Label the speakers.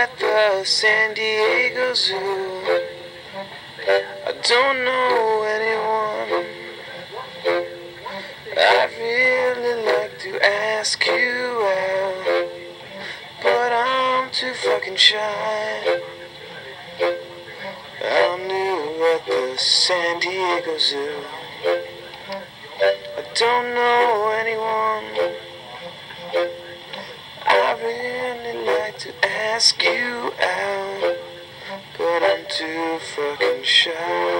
Speaker 1: at the San Diego Zoo. I don't know anyone. I'd really like to ask you out, but I'm too fucking shy. I'm new at the San Diego Zoo. I don't know anyone. I really like to ask you out, but I'm too fucking shy.